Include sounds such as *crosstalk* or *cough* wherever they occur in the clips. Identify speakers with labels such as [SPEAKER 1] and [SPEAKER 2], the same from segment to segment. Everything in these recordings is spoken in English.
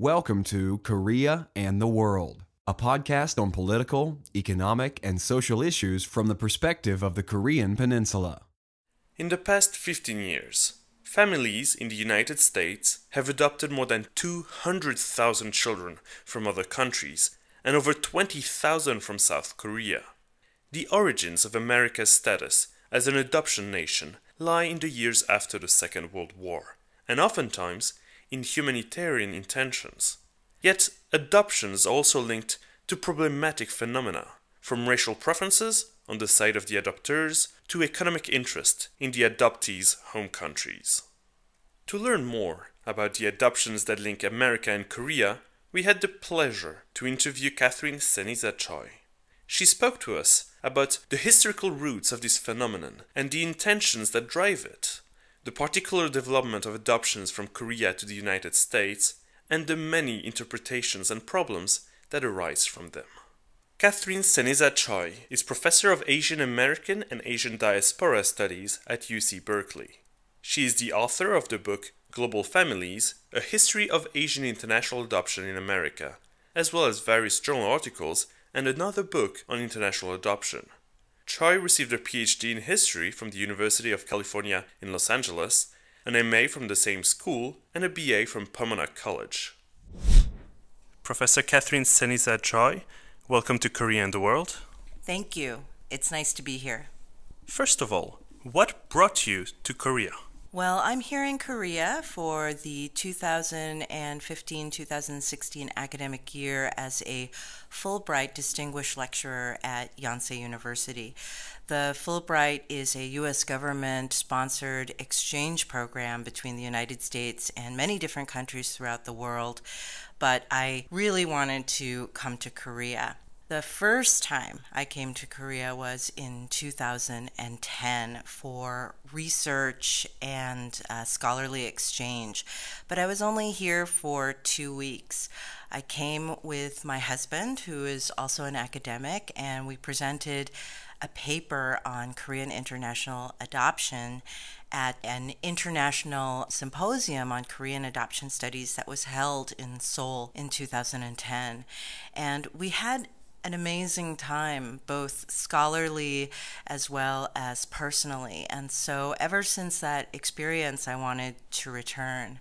[SPEAKER 1] Welcome to Korea and the World, a podcast on political, economic, and social issues from the perspective of the Korean Peninsula.
[SPEAKER 2] In the past 15 years, families in the United States have adopted more than 200,000 children from other countries and over 20,000 from South Korea. The origins of America's status as an adoption nation lie in the years after the Second World War, and oftentimes in humanitarian intentions. Yet, adoption is also linked to problematic phenomena, from racial preferences on the side of the adopters to economic interest in the adoptees' home countries. To learn more about the adoptions that link America and Korea, we had the pleasure to interview Catherine Ceniza Choy. She spoke to us about the historical roots of this phenomenon and the intentions that drive it, the particular development of adoptions from Korea to the United States, and the many interpretations and problems that arise from them. Catherine Ceniza Choy is professor of Asian American and Asian Diaspora Studies at UC Berkeley. She is the author of the book Global Families A History of Asian International Adoption in America, as well as various journal articles and another book on international adoption. Choy received her PhD in history from the University of California in Los Angeles, an MA from the same school, and a BA from Pomona College. Professor Catherine Ceniza Choy, welcome to Korea and the World.
[SPEAKER 3] Thank you. It's nice to be here.
[SPEAKER 2] First of all, what brought you to Korea?
[SPEAKER 3] Well, I'm here in Korea for the 2015 2016 academic year as a Fulbright Distinguished Lecturer at Yonsei University. The Fulbright is a U.S. government sponsored exchange program between the United States and many different countries throughout the world, but I really wanted to come to Korea. The first time I came to Korea was in 2010 for research and uh, scholarly exchange, but I was only here for two weeks. I came with my husband, who is also an academic, and we presented a paper on Korean international adoption at an international symposium on Korean adoption studies that was held in Seoul in 2010. And we had an amazing time, both scholarly as well as personally. And so, ever since that experience, I wanted to return.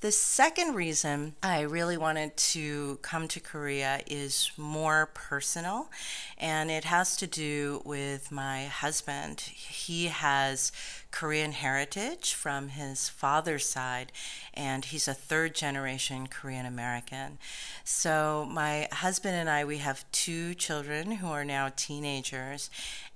[SPEAKER 3] The second reason I really wanted to come to Korea is more personal, and it has to do with my husband. He has Korean heritage from his father's side, and he's a third generation Korean American. So, my husband and I, we have two children who are now teenagers,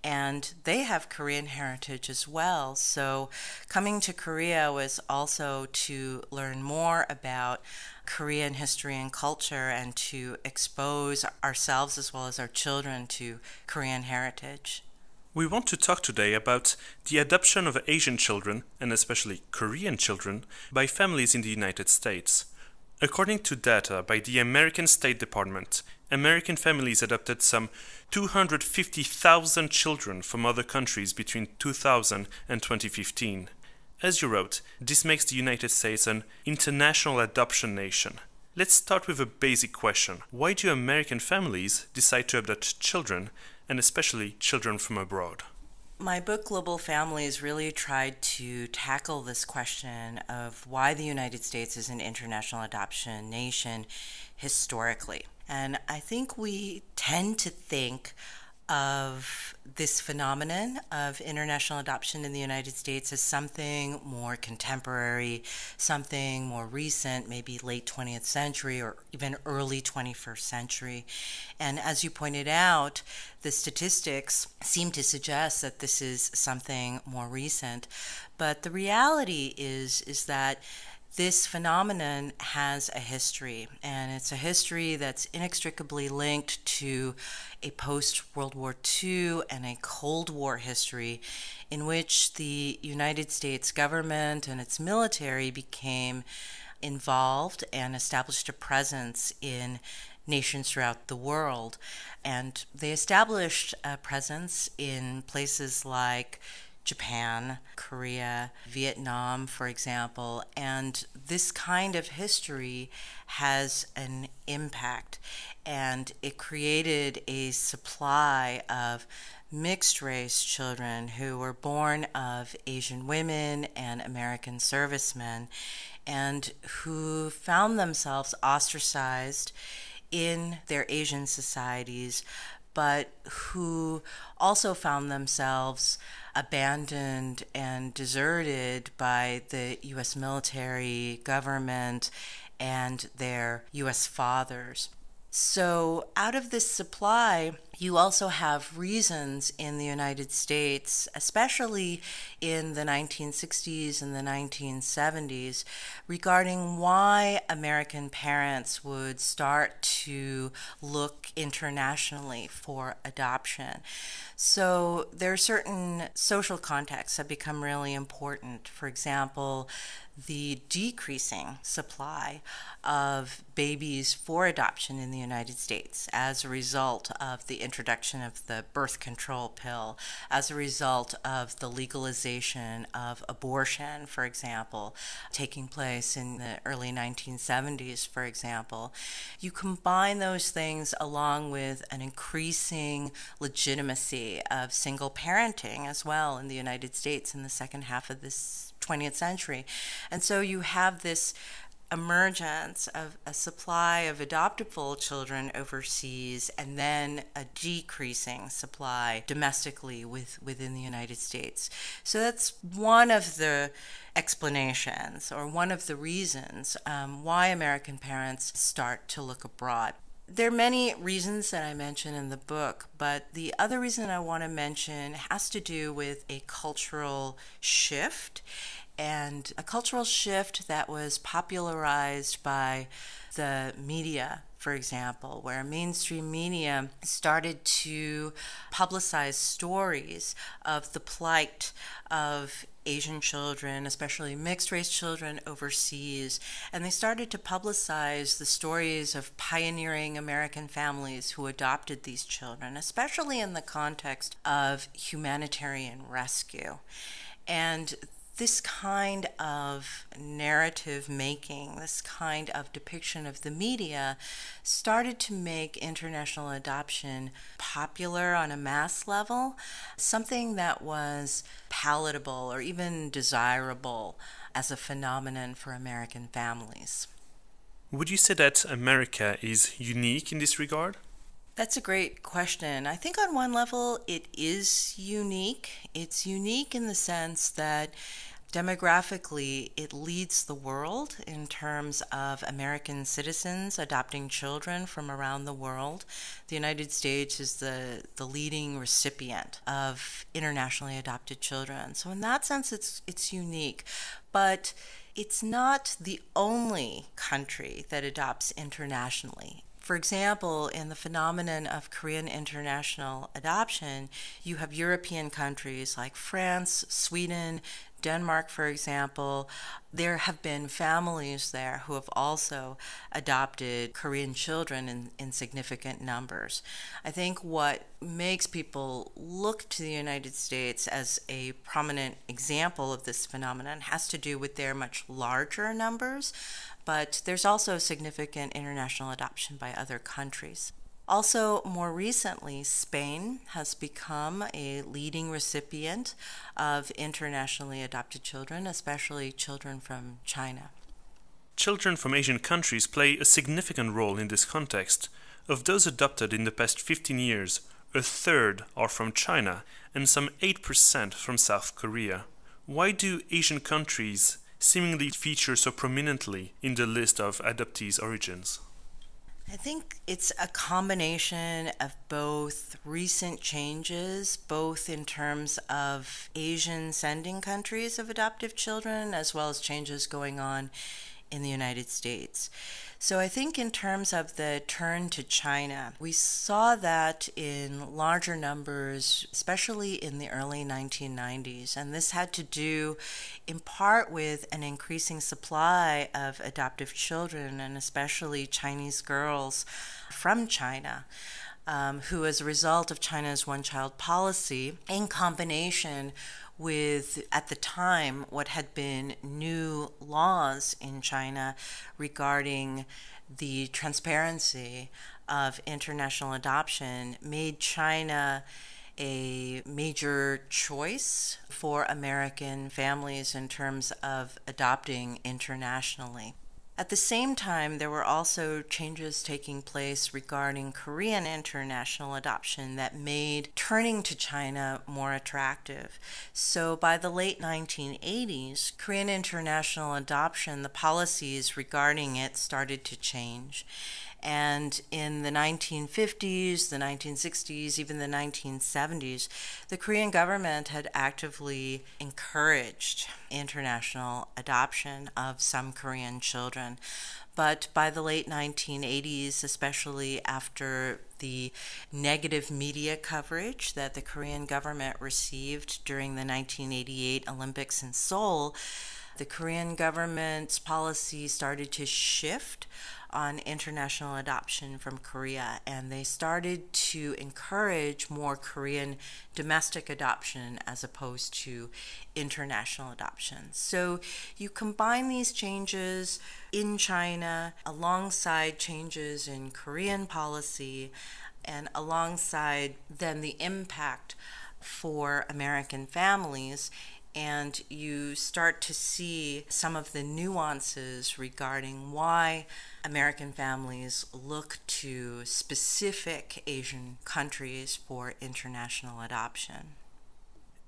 [SPEAKER 3] and they have Korean heritage as well. So, coming to Korea was also to learn more about Korean history and culture and to expose ourselves as well as our children to Korean heritage.
[SPEAKER 2] We want to talk today about the adoption of Asian children, and especially Korean children, by families in the United States. According to data by the American State Department, American families adopted some 250,000 children from other countries between 2000 and 2015. As you wrote, this makes the United States an international adoption nation. Let's start with a basic question. Why do American families decide to adopt children and especially children from abroad.
[SPEAKER 3] My book, Global Families, really tried to tackle this question of why the United States is an international adoption nation historically. And I think we tend to think of this phenomenon of international adoption in the United States as something more contemporary, something more recent, maybe late 20th century or even early 21st century. And as you pointed out, the statistics seem to suggest that this is something more recent. But the reality is is that this phenomenon has a history, and it's a history that's inextricably linked to a post World War II and a Cold War history in which the United States government and its military became involved and established a presence in nations throughout the world. And they established a presence in places like Japan, Korea, Vietnam, for example. And this kind of history has an impact. And it created a supply of mixed race children who were born of Asian women and American servicemen and who found themselves ostracized in their Asian societies, but who also found themselves abandoned and deserted by the U.S. military, government, and their U.S. fathers. So, out of this supply, you also have reasons in the United States, especially in the 1960s and the 1970s, regarding why American parents would start to look internationally for adoption. So, there are certain social contexts that become really important. For example, the decreasing supply of babies for adoption in the United States as a result of the introduction of the birth control pill, as a result of the legalization of abortion, for example, taking place in the early 1970s, for example. You combine those things along with an increasing legitimacy of single parenting as well in the United States in the second half of this 20th century. And so you have this emergence of a supply of adoptable children overseas and then a decreasing supply domestically with, within the United States. So that's one of the explanations or one of the reasons um, why American parents start to look abroad. There are many reasons that I mention in the book, but the other reason I want to mention has to do with a cultural shift and a cultural shift that was popularized by the media, for example, where mainstream media started to publicize stories of the plight of Asian children, especially mixed race children overseas, and they started to publicize the stories of pioneering American families who adopted these children, especially in the context of humanitarian rescue. And this kind of narrative making, this kind of depiction of the media, started to make international adoption popular on a mass level, something that was palatable or even desirable as a phenomenon for American families.
[SPEAKER 2] Would you say that America is unique in this regard?
[SPEAKER 3] That's a great question. I think on one level it is unique. It's unique in the sense that demographically it leads the world in terms of American citizens adopting children from around the world. The United States is the, the leading recipient of internationally adopted children. So in that sense it's it's unique. But it's not the only country that adopts internationally. For example, in the phenomenon of Korean international adoption, you have European countries like France, Sweden, Denmark, for example, there have been families there who have also adopted Korean children in, in significant numbers. I think what makes people look to the United States as a prominent example of this phenomenon has to do with their much larger numbers, but there's also significant international adoption by other countries. Also, more recently, Spain has become a leading recipient of internationally adopted children, especially children from China.
[SPEAKER 2] Children from Asian countries play a significant role in this context. Of those adopted in the past 15 years, a third are from China and some 8% from South Korea. Why do Asian countries seemingly feature so prominently in the list of adoptees' origins?
[SPEAKER 3] I think it's a combination of both recent changes, both in terms of Asian sending countries of adoptive children, as well as changes going on in the United States. So I think in terms of the turn to China, we saw that in larger numbers, especially in the early 1990s. And this had to do in part with an increasing supply of adoptive children, and especially Chinese girls from China. Um, who, as a result of China's one child policy, in combination with, at the time, what had been new laws in China regarding the transparency of international adoption, made China a major choice for American families in terms of adopting internationally. At the same time, there were also changes taking place regarding Korean international adoption that made turning to China more attractive. So by the late 1980s, Korean international adoption, the policies regarding it started to change. And in the 1950s, the 1960s, even the 1970s, the Korean government had actively encouraged international adoption of some Korean children. But by the late 1980s, especially after the negative media coverage that the Korean government received during the 1988 Olympics in Seoul, the Korean government's policy started to shift on international adoption from Korea, and they started to encourage more Korean domestic adoption as opposed to international adoption. So you combine these changes in China alongside changes in Korean policy and alongside then the impact for American families and you start to see some of the nuances regarding why American families look to specific Asian countries for international adoption.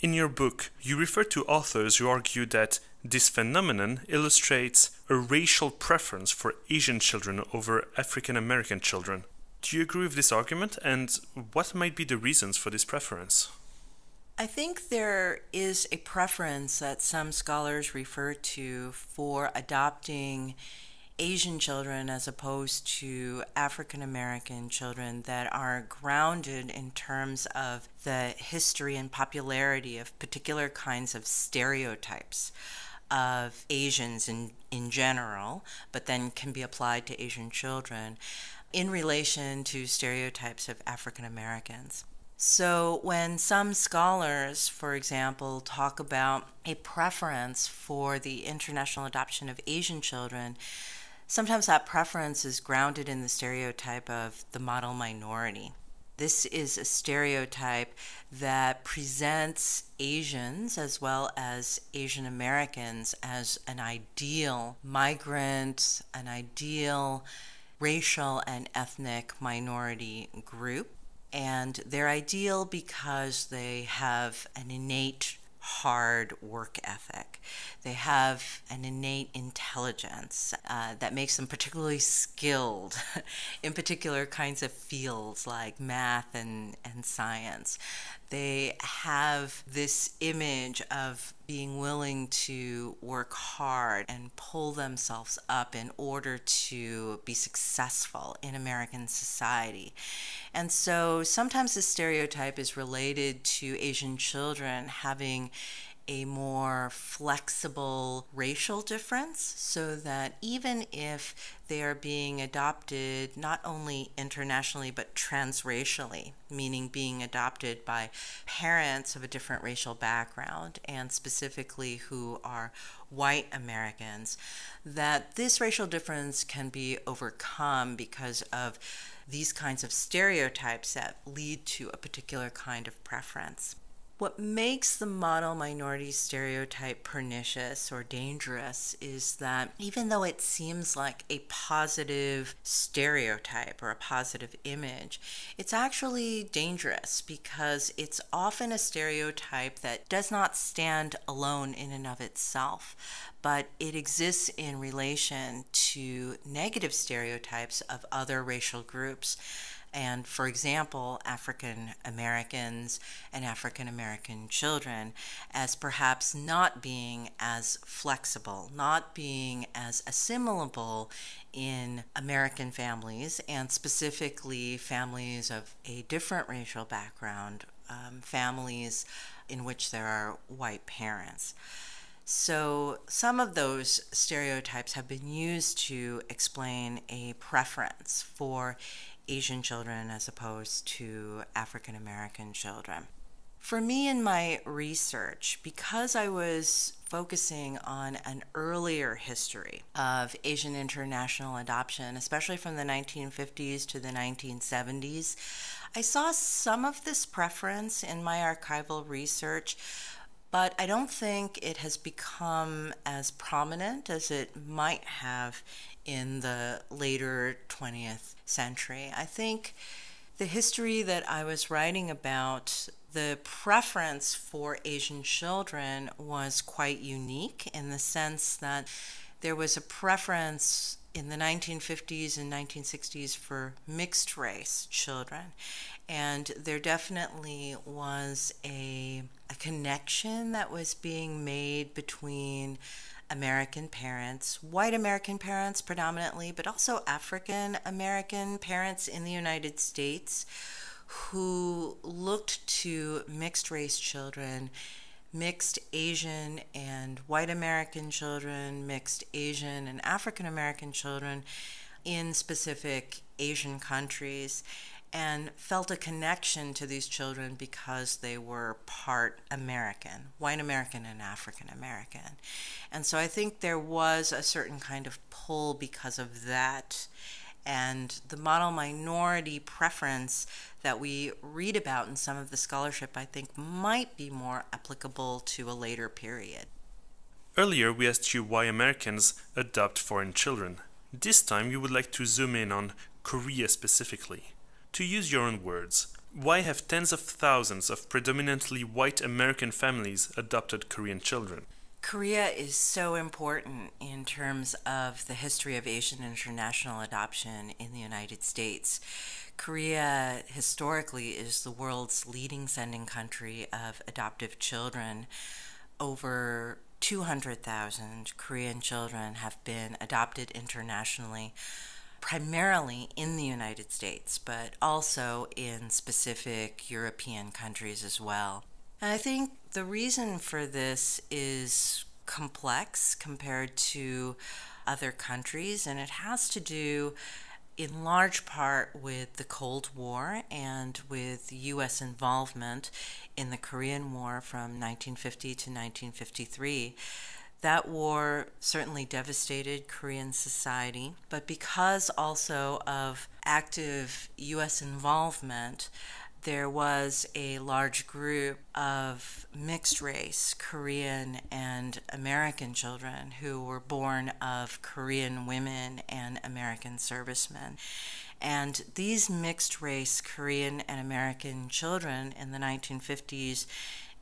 [SPEAKER 2] In your book, you refer to authors who argue that this phenomenon illustrates a racial preference for Asian children over African American children. Do you agree with this argument, and what might be the reasons for this preference?
[SPEAKER 3] I think there is a preference that some scholars refer to for adopting Asian children as opposed to African American children that are grounded in terms of the history and popularity of particular kinds of stereotypes of Asians in, in general, but then can be applied to Asian children in relation to stereotypes of African Americans. So, when some scholars, for example, talk about a preference for the international adoption of Asian children, sometimes that preference is grounded in the stereotype of the model minority. This is a stereotype that presents Asians as well as Asian Americans as an ideal migrant, an ideal racial and ethnic minority group and they're ideal because they have an innate hard work ethic. They have an innate intelligence uh, that makes them particularly skilled *laughs* in particular kinds of fields like math and, and science. They have this image of being willing to work hard and pull themselves up in order to be successful in American society. And so sometimes the stereotype is related to Asian children having a more flexible racial difference so that even if they are being adopted not only internationally but transracially, meaning being adopted by parents of a different racial background and specifically who are white Americans, that this racial difference can be overcome because of these kinds of stereotypes that lead to a particular kind of preference. What makes the model minority stereotype pernicious or dangerous is that even though it seems like a positive stereotype or a positive image, it's actually dangerous because it's often a stereotype that does not stand alone in and of itself, but it exists in relation to negative stereotypes of other racial groups and for example, African Americans and African American children as perhaps not being as flexible, not being as assimilable in American families, and specifically families of a different racial background, um, families in which there are white parents. So, some of those stereotypes have been used to explain a preference for Asian children as opposed to African American children. For me in my research, because I was focusing on an earlier history of Asian international adoption, especially from the 1950s to the 1970s, I saw some of this preference in my archival research, but I don't think it has become as prominent as it might have in the later 20th century. I think the history that I was writing about, the preference for Asian children was quite unique in the sense that there was a preference in the 1950s and 1960s for mixed race children. And there definitely was a, a connection that was being made between American parents, white American parents predominantly, but also African American parents in the United States who looked to mixed race children, mixed Asian and white American children, mixed Asian and African American children in specific Asian countries and felt a connection to these children because they were part American, white American and African American. And so I think there was a certain kind of pull because of that. And the model minority preference that we read about in some of the scholarship, I think, might be more applicable to a later period.
[SPEAKER 2] Earlier, we asked you why Americans adopt foreign children. This time, you would like to zoom in on Korea specifically. To use your own words, why have tens of thousands of predominantly white American families adopted Korean children?
[SPEAKER 3] Korea is so important in terms of the history of Asian international adoption in the United States. Korea historically is the world's leading sending country of adoptive children. Over 200,000 Korean children have been adopted internationally primarily in the United States, but also in specific European countries as well. And I think the reason for this is complex compared to other countries, and it has to do in large part with the Cold War and with U.S. involvement in the Korean War from 1950 to 1953. That war certainly devastated Korean society, but because also of active U.S. involvement, there was a large group of mixed race Korean and American children who were born of Korean women and American servicemen. And these mixed race Korean and American children in the 1950s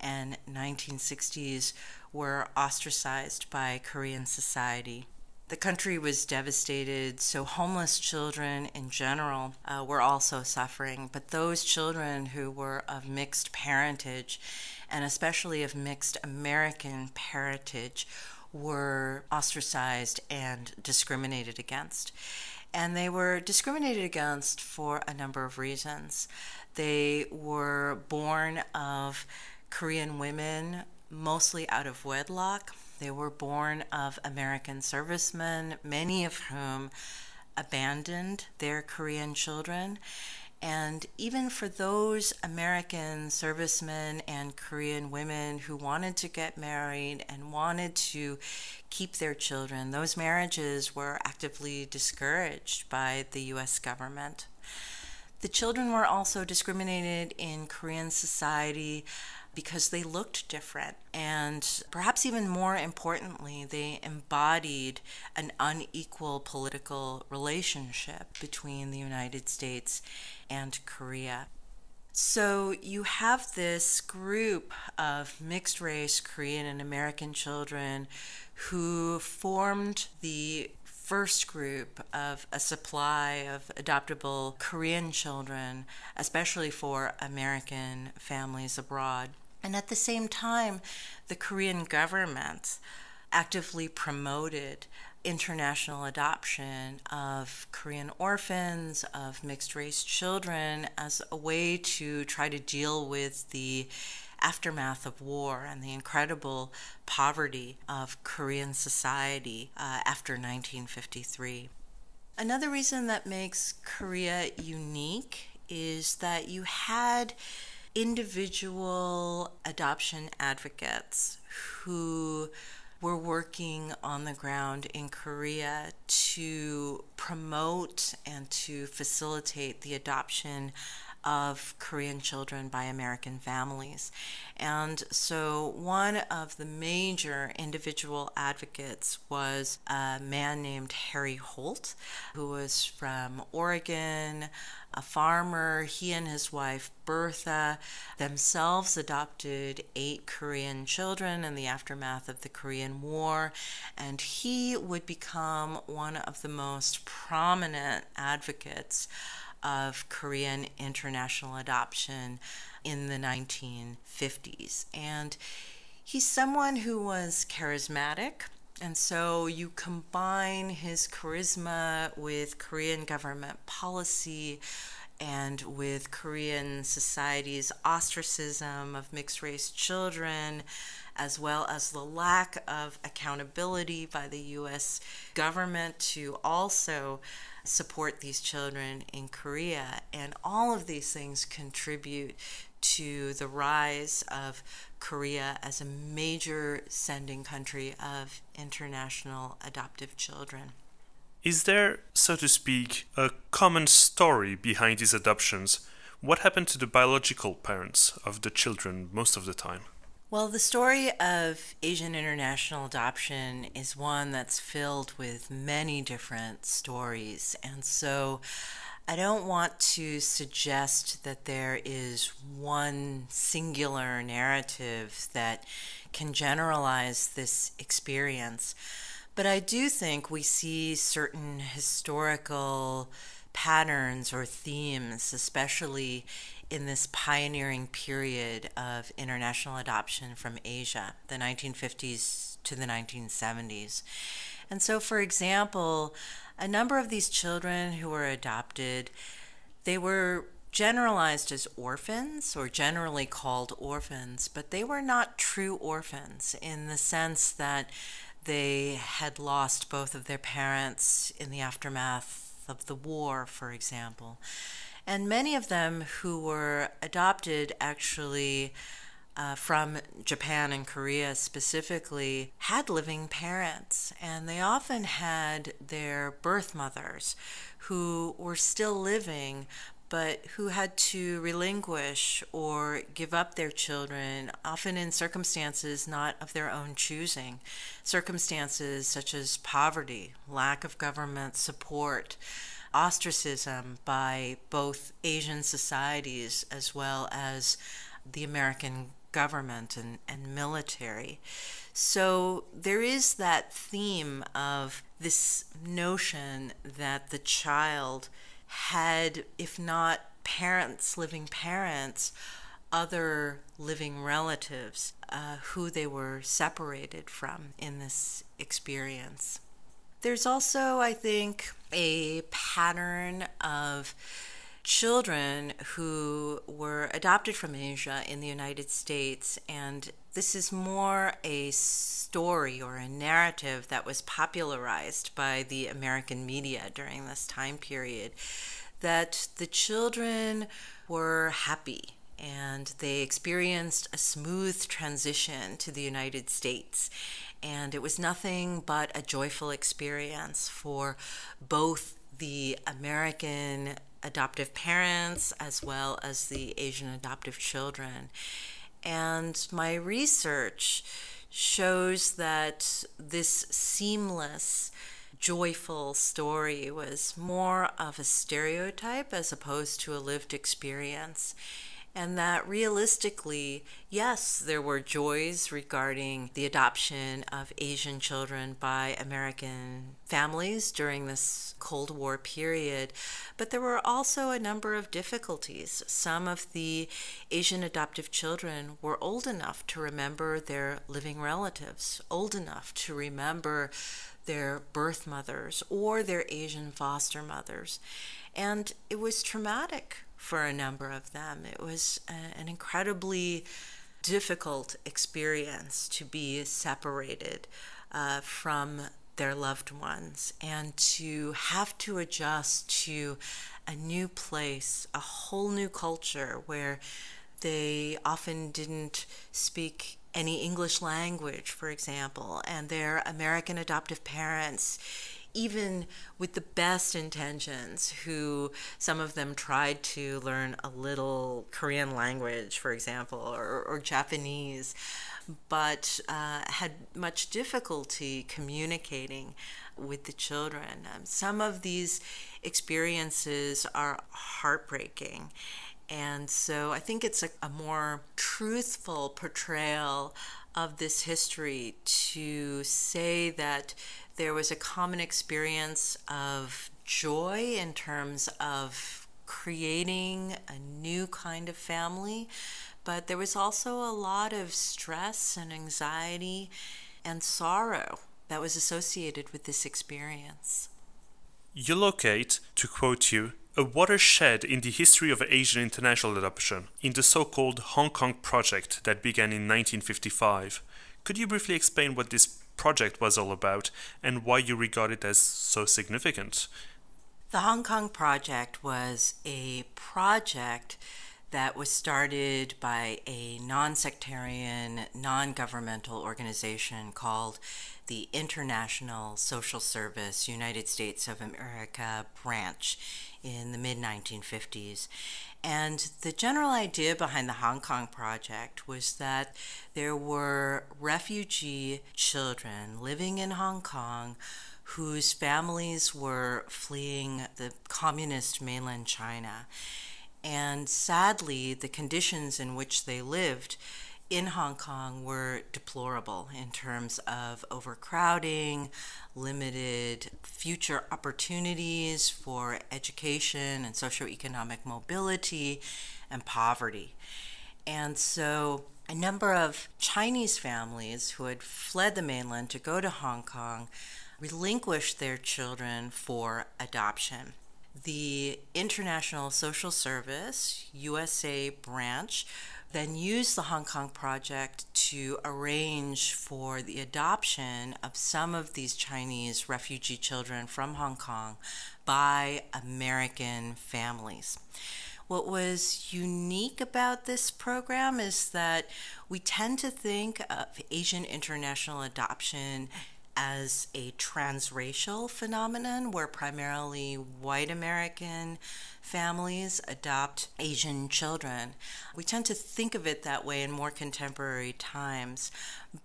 [SPEAKER 3] and 1960s were ostracized by Korean society. The country was devastated, so homeless children in general uh, were also suffering. But those children who were of mixed parentage, and especially of mixed American parentage, were ostracized and discriminated against. And they were discriminated against for a number of reasons. They were born of Korean women, mostly out of wedlock. They were born of American servicemen, many of whom abandoned their Korean children. And even for those American servicemen and Korean women who wanted to get married and wanted to keep their children, those marriages were actively discouraged by the US government. The children were also discriminated in Korean society because they looked different. And perhaps even more importantly, they embodied an unequal political relationship between the United States and Korea. So you have this group of mixed race Korean and American children who formed the first group of a supply of adoptable Korean children, especially for American families abroad. And at the same time, the Korean government actively promoted international adoption of Korean orphans, of mixed race children, as a way to try to deal with the aftermath of war and the incredible poverty of Korean society uh, after 1953. Another reason that makes Korea unique is that you had individual adoption advocates who were working on the ground in Korea to promote and to facilitate the adoption of Korean children by American families. And so, one of the major individual advocates was a man named Harry Holt, who was from Oregon, a farmer. He and his wife, Bertha, themselves adopted eight Korean children in the aftermath of the Korean War. And he would become one of the most prominent advocates of Korean international adoption in the 1950s. And he's someone who was charismatic. And so you combine his charisma with Korean government policy and with Korean society's ostracism of mixed race children, as well as the lack of accountability by the US government to also support these children in Korea. And all of these things contribute to the rise of Korea as a major sending country of international adoptive children.
[SPEAKER 2] Is there, so to speak, a common story behind these adoptions? What happened to the biological parents of the children most of the time?
[SPEAKER 3] Well, the story of Asian international adoption is one that's filled with many different stories. And so I don't want to suggest that there is one singular narrative that can generalize this experience. But I do think we see certain historical patterns or themes, especially in this pioneering period of international adoption from Asia, the 1950s to the 1970s. And so, for example, a number of these children who were adopted, they were generalized as orphans or generally called orphans, but they were not true orphans in the sense that they had lost both of their parents in the aftermath of the war, for example. And many of them who were adopted actually uh, from Japan and Korea specifically had living parents, and they often had their birth mothers who were still living but who had to relinquish or give up their children, often in circumstances not of their own choosing. Circumstances such as poverty, lack of government support, ostracism by both Asian societies as well as the American government and, and military. So there is that theme of this notion that the child had, if not parents, living parents, other living relatives uh, who they were separated from in this experience. There's also, I think, a pattern of children who were adopted from Asia in the United States, and this is more a story or a narrative that was popularized by the American media during this time period that the children were happy and they experienced a smooth transition to the United States. And it was nothing but a joyful experience for both the American adoptive parents as well as the Asian adoptive children. And my research shows that this seamless, joyful story was more of a stereotype as opposed to a lived experience and that realistically, yes, there were joys regarding the adoption of Asian children by American families during this Cold War period, but there were also a number of difficulties. Some of the Asian adoptive children were old enough to remember their living relatives, old enough to remember their birth mothers or their Asian foster mothers. And it was traumatic for a number of them. It was a, an incredibly difficult experience to be separated uh, from their loved ones and to have to adjust to a new place, a whole new culture where They often didn't speak any English language, for example, and their American adoptive parents even with the best intentions, who some of them tried to learn a little Korean language, for example, or, or Japanese, but uh, had much difficulty communicating with the children. Um, some of these experiences are heartbreaking. And so I think it's a, a more truthful portrayal of this history to say that there was a common experience of joy in terms of creating a new kind of family, but there was also a lot of stress and anxiety and sorrow that was associated with this experience.
[SPEAKER 2] You locate, to quote you, a watershed in the history of Asian international adoption in the so called Hong Kong Project that began in 1955. Could you briefly explain what this project was all about and why you regard it as so significant?
[SPEAKER 3] The Hong Kong Project was a project that was started by a non sectarian, non governmental organization called the International Social Service United States of America branch in the mid 1950s. And the general idea behind the Hong Kong Project was that there were refugee children living in Hong Kong whose families were fleeing the communist mainland China. And sadly, the conditions in which they lived in Hong Kong were deplorable in terms of overcrowding, limited future opportunities for education and socioeconomic mobility, and poverty. And so, a number of Chinese families who had fled the mainland to go to Hong Kong relinquished their children for adoption. The International Social Service, USA branch, then used the Hong Kong project to arrange for the adoption of some of these Chinese refugee children from Hong Kong by American families. What was unique about this program is that we tend to think of Asian international adoption as a transracial phenomenon where primarily white American families adopt Asian children. We tend to think of it that way in more contemporary times.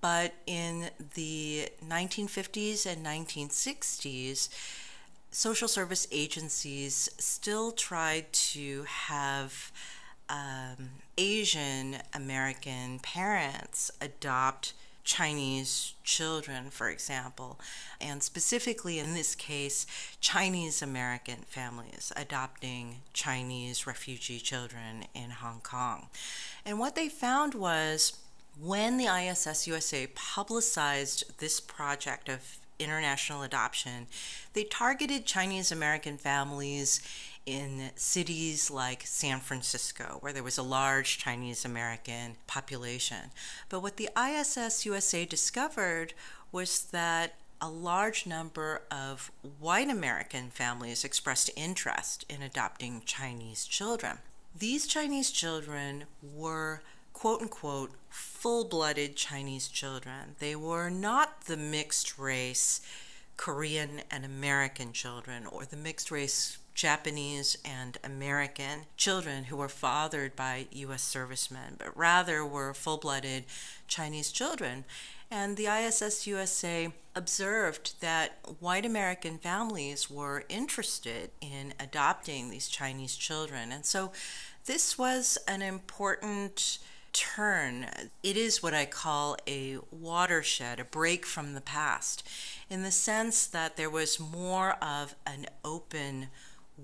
[SPEAKER 3] But in the 1950s and 1960s, social service agencies still tried to have um, Asian American parents adopt Chinese children, for example, and specifically in this case, Chinese American families adopting Chinese refugee children in Hong Kong. And what they found was when the ISS USA publicized this project of international adoption, they targeted Chinese American families in cities like San Francisco, where there was a large Chinese American population. But what the ISS USA discovered was that a large number of white American families expressed interest in adopting Chinese children. These Chinese children were quote unquote full blooded Chinese children. They were not the mixed race Korean and American children or the mixed race Japanese and American children who were fathered by U.S. servicemen, but rather were full blooded Chinese children. And the ISS USA observed that white American families were interested in adopting these Chinese children. And so this was an important turn. It is what I call a watershed, a break from the past, in the sense that there was more of an open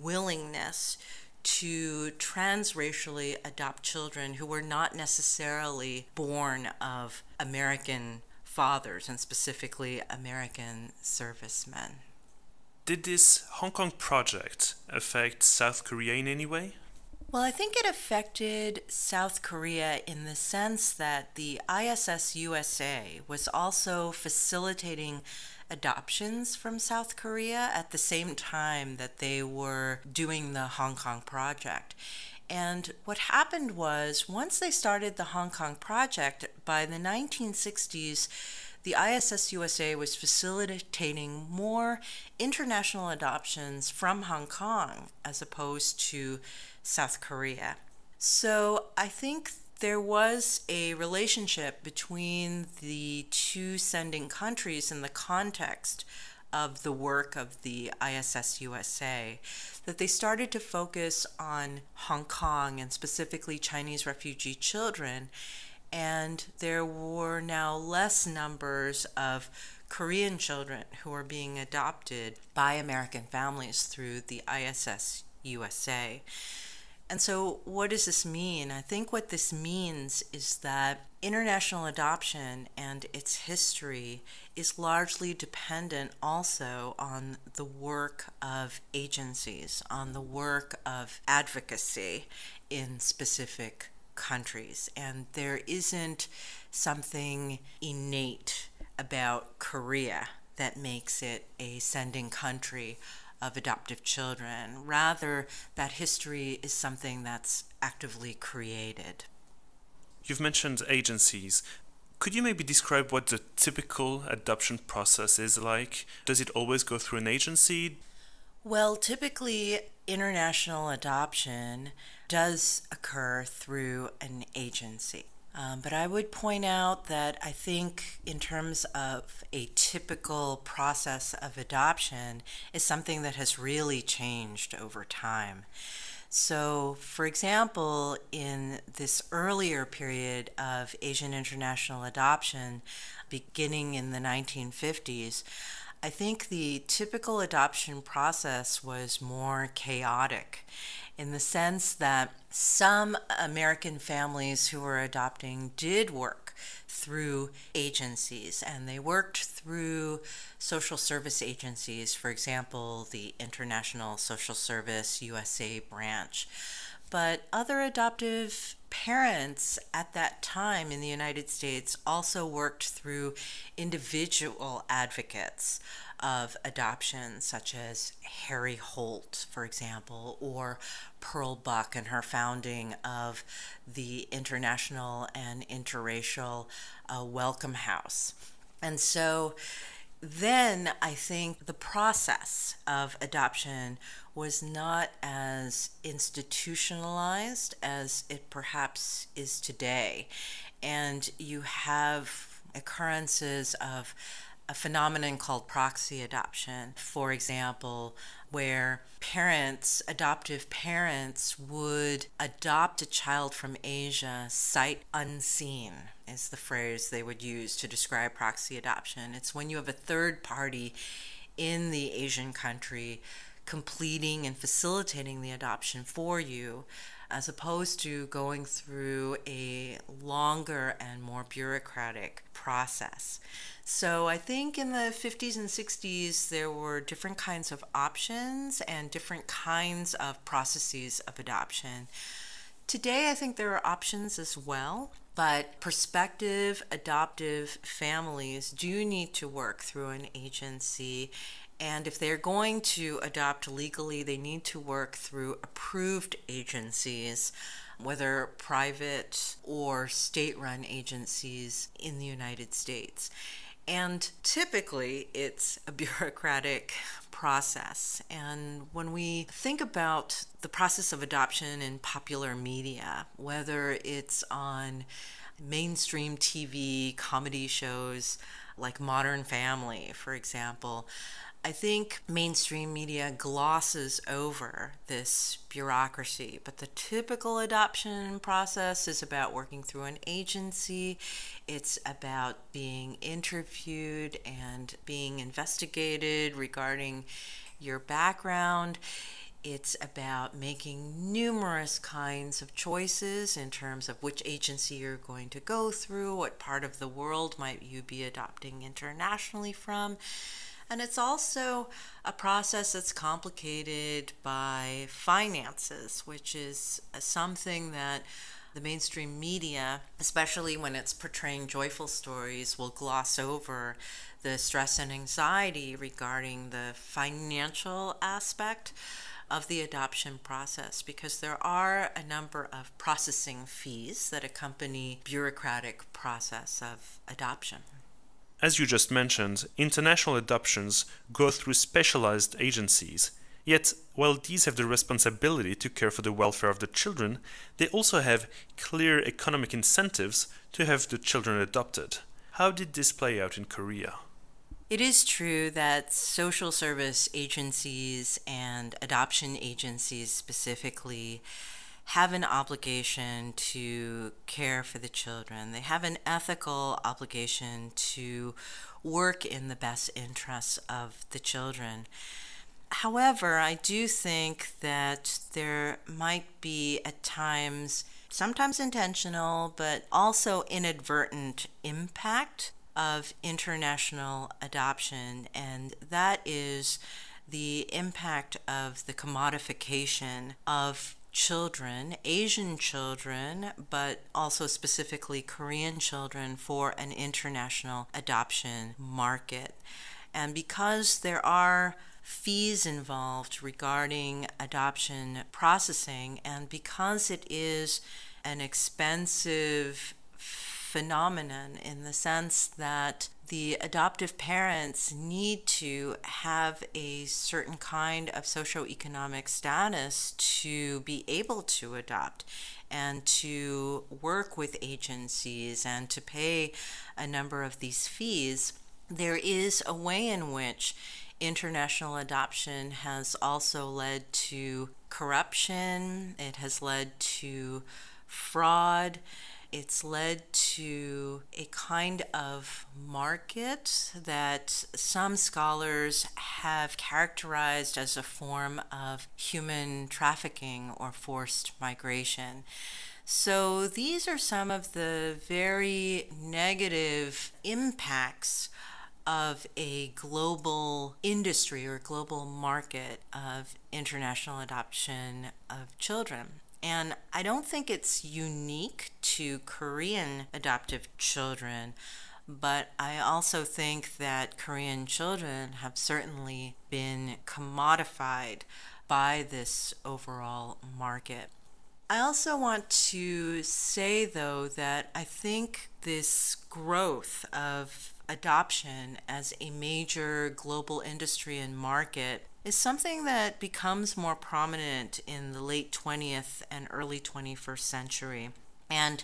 [SPEAKER 3] willingness to transracially adopt children who were not necessarily born of American fathers and specifically American servicemen.
[SPEAKER 2] Did this Hong Kong project affect South Korea in any way?
[SPEAKER 3] Well, I think it affected South Korea in the sense that the ISS USA was also facilitating adoptions from South Korea at the same time that they were doing the Hong Kong project. And what happened was, once they started the Hong Kong project, by the 1960s, the ISS USA was facilitating more international adoptions from Hong Kong as opposed to South Korea. So I think there was a relationship between the two sending countries in the context of the work of the ISS USA that they started to focus on Hong Kong and specifically Chinese refugee children and there were now less numbers of Korean children who were being adopted by American families through the ISS USA. And so, what does this mean? I think what this means is that international adoption and its history is largely dependent also on the work of agencies, on the work of advocacy in specific countries, and there isn't something innate about Korea that makes it a sending country of adoptive children. Rather, that history is something that's actively created.
[SPEAKER 2] You've mentioned agencies. Could you maybe describe what the typical adoption process is like? Does it always go through an agency?
[SPEAKER 3] Well, typically, international adoption does occur through an agency. Um, but I would point out that I think, in terms of a typical process of adoption, is something that has really changed over time. So, for example, in this earlier period of Asian international adoption, beginning in the 1950s, I think the typical adoption process was more chaotic in the sense that some American families who were adopting did work through agencies and they worked through social service agencies, for example, the International Social Service USA branch. But other adoptive parents at that time in the United States also worked through individual advocates of adoption, such as Harry Holt, for example, or Pearl Buck and her founding of the International and Interracial uh, Welcome House. And so then I think the process of adoption was not as institutionalized as it perhaps is today. And you have occurrences of a phenomenon called proxy adoption, for example, where parents, adoptive parents, would adopt a child from Asia sight unseen, is the phrase they would use to describe proxy adoption. It's when you have a third party in the Asian country completing and facilitating the adoption for you as opposed to going through a longer and more bureaucratic process. So I think in the 50s and 60s, there were different kinds of options and different kinds of processes of adoption. Today, I think there are options as well, but prospective adoptive families do need to work through an agency. And if they're going to adopt legally, they need to work through approved agencies whether private or state run agencies in the United States. And typically, it's a *laughs* bureaucratic process. And when we think about the process of adoption in popular media, whether it's on mainstream TV comedy shows like Modern Family, for example, I think mainstream media glosses over this bureaucracy, but the typical adoption process is about working through an agency. It's about being interviewed and being investigated regarding your background. It's about making numerous kinds of choices in terms of which agency you're going to go through, what part of the world might you be adopting internationally from. And it's also a process that's complicated by finances, which is something that the mainstream media, especially when it's portraying joyful stories, will gloss over the stress and anxiety regarding the financial aspect of the adoption process because there are a number of processing fees that accompany bureaucratic process of adoption.
[SPEAKER 2] As you just mentioned, international adoptions go through specialized agencies. Yet, while these have the responsibility to care for the welfare of the children, they also have clear economic incentives to have the children adopted. How did this play out in Korea?
[SPEAKER 3] It is true that social service agencies and adoption agencies specifically have an obligation to care for the children. They have an ethical obligation to work in the best interests of the children. However, I do think that there might be at times, sometimes intentional, but also inadvertent impact of international adoption, and that is the impact of the commodification of children, Asian children, but also specifically Korean children, for an international adoption market. And because there are fees involved regarding adoption processing, and because it is an expensive phenomenon in the sense that the adoptive parents need to have a certain kind of socioeconomic status to be able to adopt and to work with agencies and to pay a number of these fees. There is a way in which international adoption has also led to corruption, it has led to fraud it's led to a kind of market that some scholars have characterized as a form of human trafficking or forced migration. So, these are some of the very negative impacts of a global industry or global market of international adoption of children. And I don't think it's unique to Korean adoptive children, but I also think that Korean children have certainly been commodified by this overall market. I also want to say, though, that I think this growth of adoption as a major global industry and market is something that becomes more prominent in the late 20th and early 21st century. And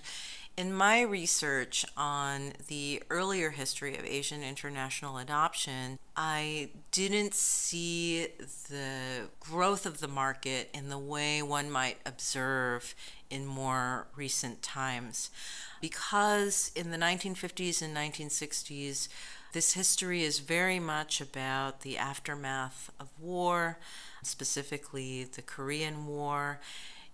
[SPEAKER 3] in my research on the earlier history of Asian international adoption, I didn't see the growth of the market in the way one might observe in more recent times. Because in the 1950s and 1960s, this history is very much about the aftermath of war, specifically the Korean War.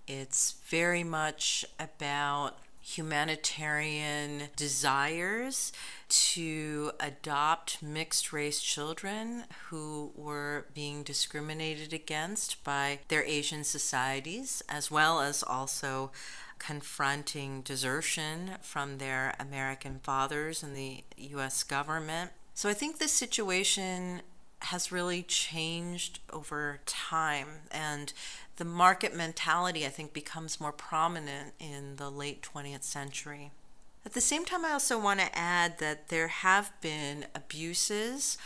[SPEAKER 3] It's very much about humanitarian desires to adopt mixed race children who were being discriminated against by their Asian societies, as well as also confronting desertion from their American fathers and the US government. So I think the situation has really changed over time and the market mentality I think becomes more prominent in the late 20th century. At the same time I also want to add that there have been abuses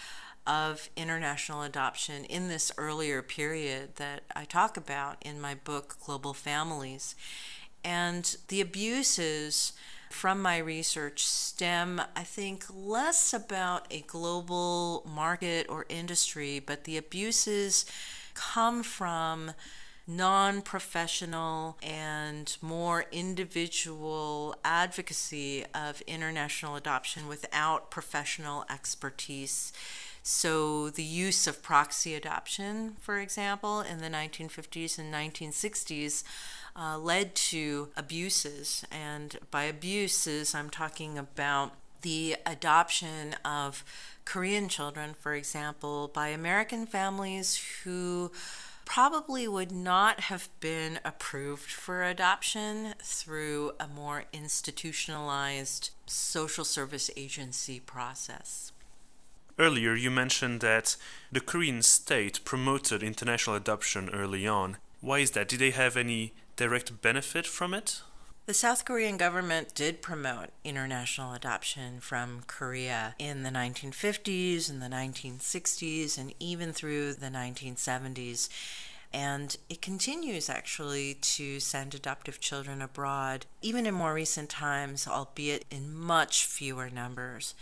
[SPEAKER 3] of international adoption in this earlier period that I talk about in my book Global Families. And the abuses from my research stem, I think, less about a global market or industry, but the abuses come from non professional and more individual advocacy of international adoption without professional expertise. So, the use of proxy adoption, for example, in the 1950s and 1960s uh, led to abuses. And by abuses, I'm talking about the adoption of Korean children, for example, by American families who probably would not have been approved for adoption through a more institutionalized social service agency process.
[SPEAKER 2] Earlier, you mentioned that the Korean state promoted international adoption early on. Why is that? Did they have any direct benefit from it?
[SPEAKER 3] The South Korean government did promote international adoption from Korea in the 1950s and the 1960s and even through the 1970s. And it continues actually to send adoptive children abroad, even in more recent times, albeit in much fewer numbers.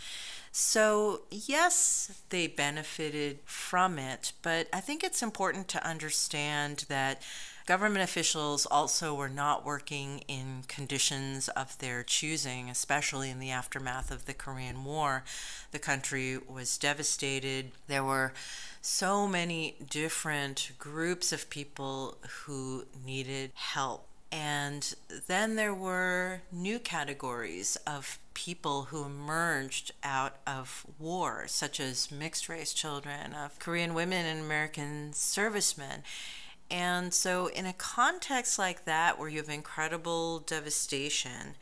[SPEAKER 3] So, yes, they benefited from it, but I think it's important to understand that government officials also were not working in conditions of their choosing, especially in the aftermath of the Korean War. The country was devastated. There were so many different groups of people who needed help. And then there were new categories of people who emerged out of war, such as mixed race children, of Korean women and American servicemen. And so, in a context like that, where you have incredible devastation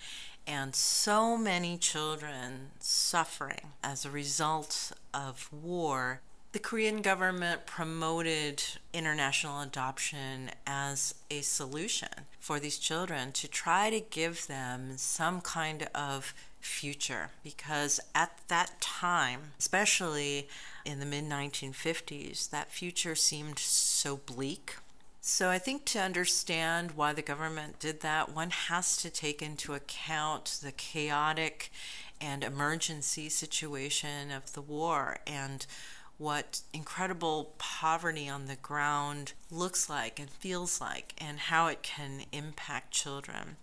[SPEAKER 3] and so many children suffering as a result of war, the Korean government promoted international adoption as a solution for these children to try to give them some kind of future because at that time, especially in the mid 1950s, that future seemed so bleak. So, I think to understand why the government did that, one has to take into account the chaotic and emergency situation of the war and what incredible poverty on the ground looks like and feels like and how it can impact children.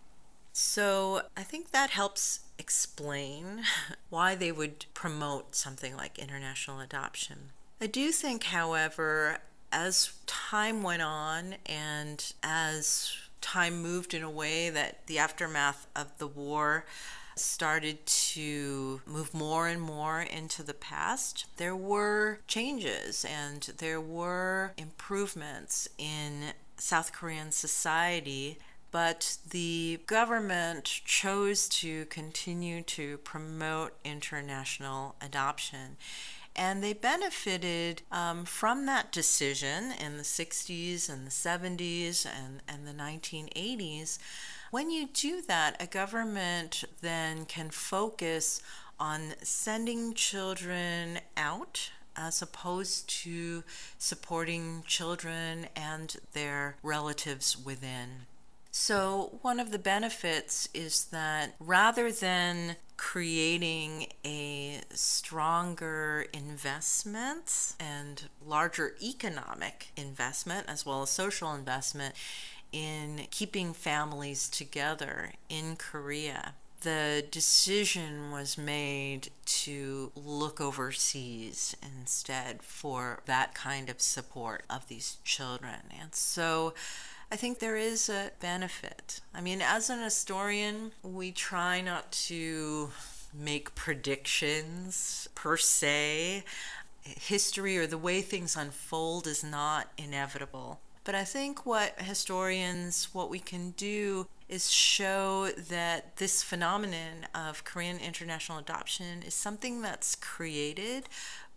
[SPEAKER 3] So I think that helps explain *laughs* why they would promote something like international adoption. I do think, however, as time went on and as time moved in a way that the aftermath of the war started to move more and more into the past, there were changes and there were improvements in South Korean society. But the government chose to continue to promote international adoption and they benefited um, from that decision in the 60s and the 70s and, and the 1980s when you do that, a government then can focus on sending children out as opposed to supporting children and their relatives within. So, one of the benefits is that rather than creating a stronger investment and larger economic investment as well as social investment, in keeping families together in Korea. The decision was made to look overseas instead for that kind of support of these children. And so I think there is a benefit. I mean, as an historian, we try not to make predictions per se. History or the way things unfold is not inevitable. But I think what historians, what we can do is show that this phenomenon of Korean international adoption is something that's created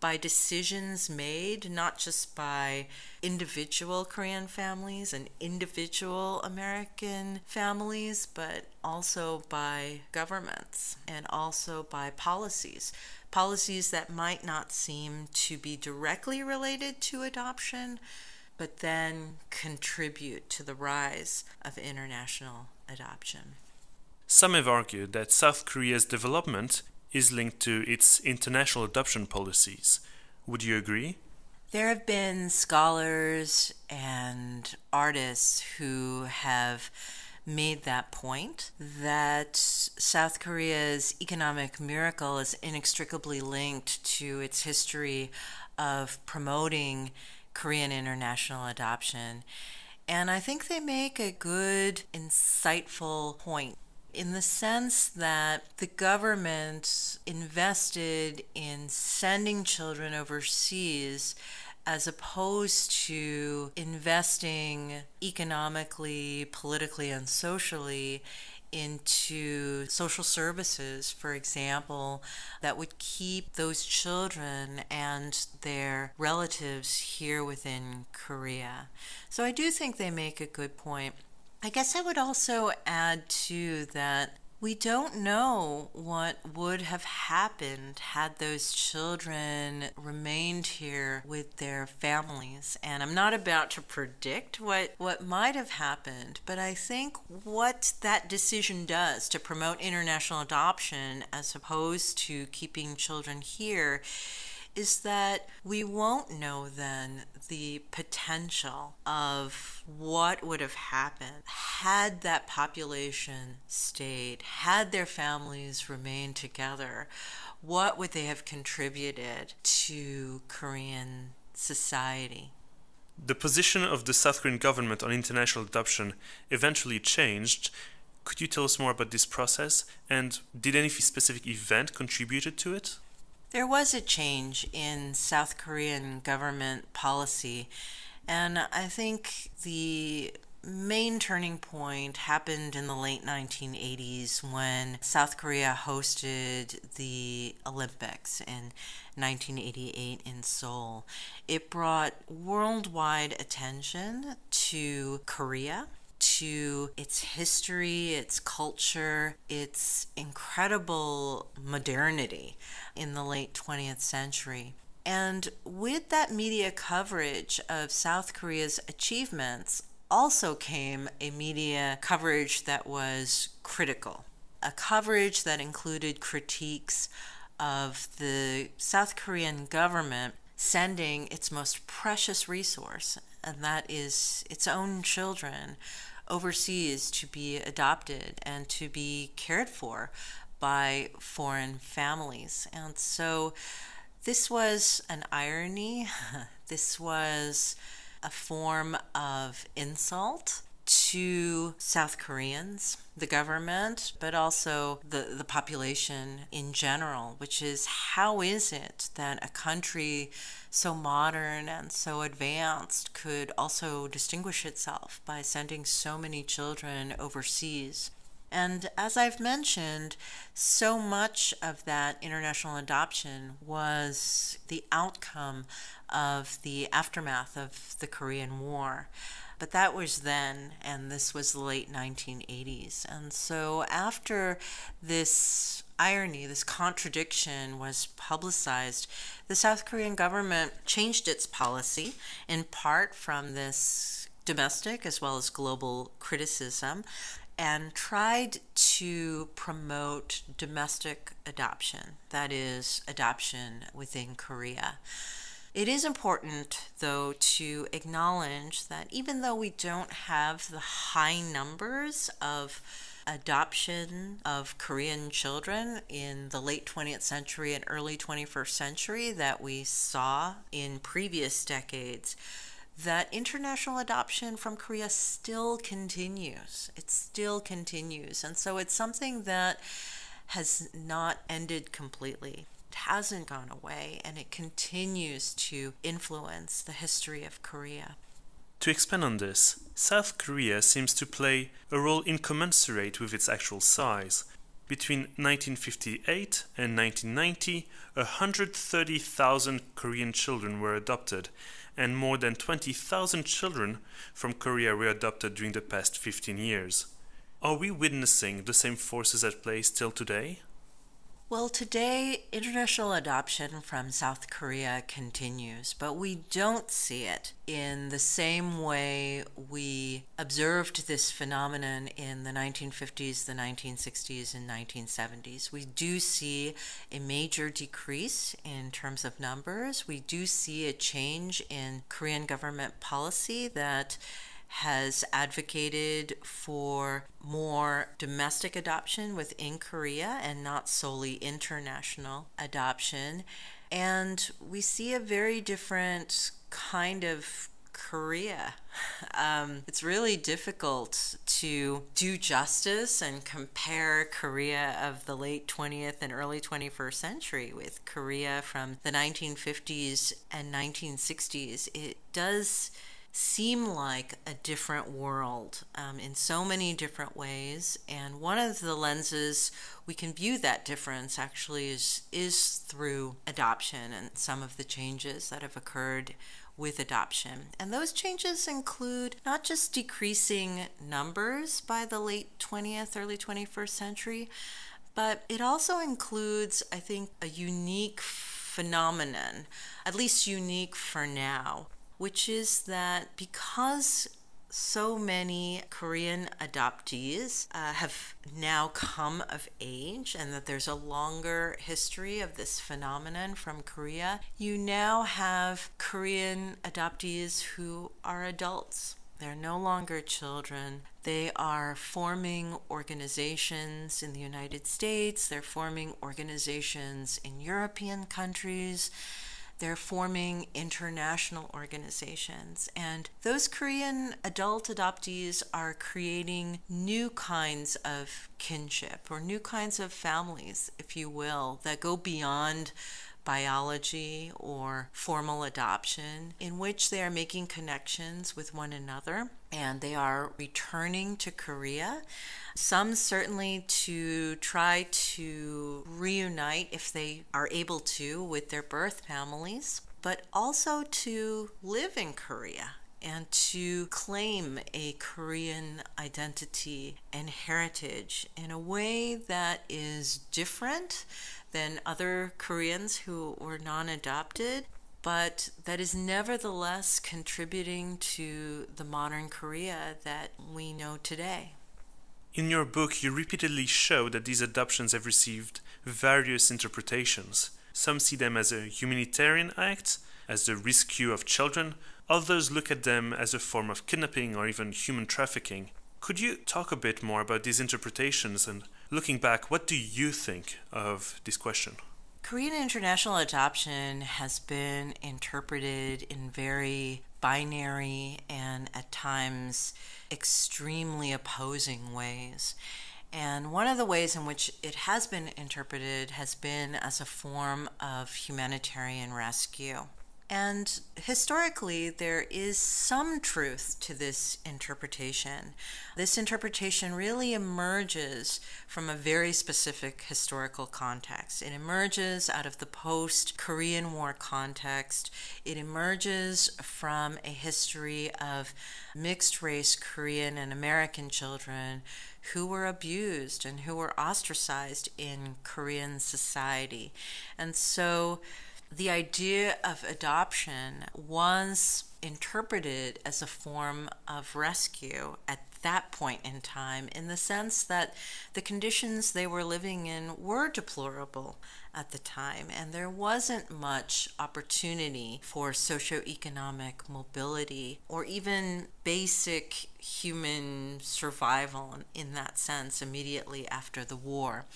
[SPEAKER 3] by decisions made not just by individual Korean families and individual American families, but also by governments and also by policies. Policies that might not seem to be directly related to adoption but then contribute to the rise of international adoption.
[SPEAKER 2] Some have argued that South Korea's development is linked to its international adoption policies. Would you agree?
[SPEAKER 3] There have been scholars and artists who have made that point that South Korea's economic miracle is inextricably linked to its history of promoting Korean international adoption. And I think they make a good, insightful point in the sense that the government invested in sending children overseas as opposed to investing economically, politically, and socially into social services, for example, that would keep those children and their relatives here within Korea. So I do think they make a good point. I guess I would also add, too, that we don't know what would have happened had those children remained here with their families. And I'm not about to predict what, what might have happened, but I think what that decision does to promote international adoption as opposed to keeping children here is that we won't know then the potential of what would have happened had that population stayed, had their families remained together. What would they have contributed to Korean society?
[SPEAKER 2] The position of the South Korean government on international adoption eventually changed. Could you tell us more about this process? And did any specific event contributed to it?
[SPEAKER 3] There was a change in South Korean government policy, and I think the main turning point happened in the late 1980s when South Korea hosted the Olympics in 1988 in Seoul. It brought worldwide attention to Korea to its history, its culture, its incredible modernity in the late 20th century. And with that media coverage of South Korea's achievements, also came a media coverage that was critical, a coverage that included critiques of the South Korean government sending its most precious resource, and that is its own children, overseas to be adopted and to be cared for by foreign families. And so this was an irony. *laughs* this was a form of insult to South Koreans, the government, but also the, the population in general, which is how is it that a country so modern and so advanced could also distinguish itself by sending so many children overseas? And as I've mentioned, so much of that international adoption was the outcome of the aftermath of the Korean War. But that was then, and this was the late 1980s. And so after this irony, this contradiction was publicized, the South Korean government changed its policy in part from this domestic as well as global criticism and tried to promote domestic adoption, that is, adoption within Korea. It is important, though, to acknowledge that even though we don't have the high numbers of adoption of Korean children in the late 20th century and early 21st century that we saw in previous decades, that international adoption from Korea still continues. It still continues. And so it's something that has not ended completely It hasn't gone away and it continues to influence the history of Korea.
[SPEAKER 2] To expand on this, South Korea seems to play a role incommensurate with its actual size. Between 1958 and 1990, 130,000 Korean children were adopted, and more than 20,000 children from Korea were adopted during the past 15 years. Are we witnessing the same forces at play still today?
[SPEAKER 3] Well, today, international adoption from South Korea continues, but we don't see it in the same way we observed this phenomenon in the 1950s, the 1960s, and 1970s. We do see a major decrease in terms of numbers. We do see a change in Korean government policy that has advocated for more domestic adoption within Korea and not solely international adoption. And we see a very different kind of Korea. *laughs* Um, it's really difficult to do justice and compare Korea of the late 20th and early 21st century with Korea from the 1950s and 1960s. It does seem like a different world um, in so many different ways. And one of the lenses we can view that difference actually is, is through adoption and some of the changes that have occurred with adoption. And those changes include not just decreasing numbers by the late 20th, early 21st century, but it also includes, I think, a unique phenomenon, at least unique for now, which is that because so many Korean adoptees uh, have now come of age, and that there's a longer history of this phenomenon from Korea. You now have Korean adoptees who are adults. They're no longer children. They are forming organizations in the United States, they're forming organizations in European countries. They're forming international organizations. And those Korean adult adoptees are creating new kinds of kinship or new kinds of families, if you will, that go beyond biology or formal adoption, in which they are making connections with one another and they are returning to Korea. Some certainly to try to reunite, if they are able to, with their birth families, but also to live in Korea and to claim a Korean identity and heritage in a way that is different than other Koreans who were non adopted but that is nevertheless contributing to the modern Korea that we know today.
[SPEAKER 2] In your book, you repeatedly show that these adoptions have received various interpretations. Some see them as a humanitarian act, as the rescue of children, others look at them as a form of kidnapping or even human trafficking. Could you talk a bit more about these interpretations and looking back, what do you think of this question?
[SPEAKER 3] Korean international adoption has been interpreted in very binary and at times extremely opposing ways. And one of the ways in which it has been interpreted has been as a form of humanitarian rescue. And historically, there is some truth to this interpretation. This interpretation really emerges from a very specific historical context. It emerges out of the post Korean War context, it emerges from a history of mixed race Korean and American children who were abused and who were ostracized in Korean society. And so, the idea of adoption was interpreted as a form of rescue at that point in time, in the sense that the conditions they were living in were deplorable at the time, and there wasn't much opportunity for socioeconomic mobility or even basic human survival in that sense immediately after the war.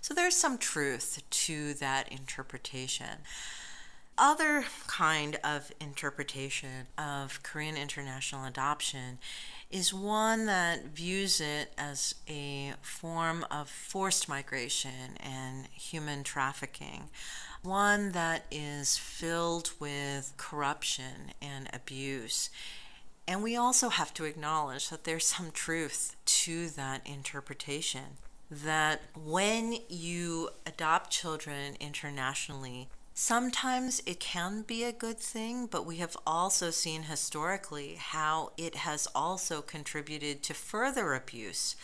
[SPEAKER 3] So there's some truth to that interpretation other kind of interpretation of Korean international adoption is one that views it as a form of forced migration and human trafficking, one that is filled with corruption and abuse. And we also have to acknowledge that there's some truth to that interpretation. That when you adopt children internationally, Sometimes it can be a good thing, but we have also seen historically how it has also contributed to further abuse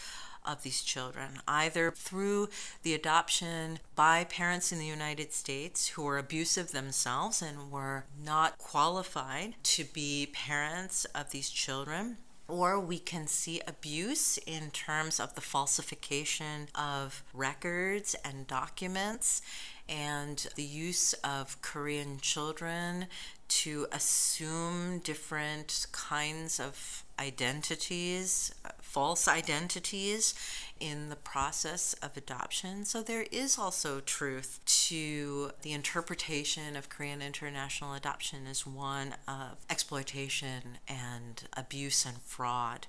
[SPEAKER 3] of these children, either through the adoption by parents in the United States who were abusive themselves and were not qualified to be parents of these children. Or we can see abuse in terms of the falsification of records and documents and the use of Korean children to assume different kinds of identities, uh, false identities in the process of adoption. So there is also truth to the interpretation of Korean international adoption as one of exploitation and abuse and fraud.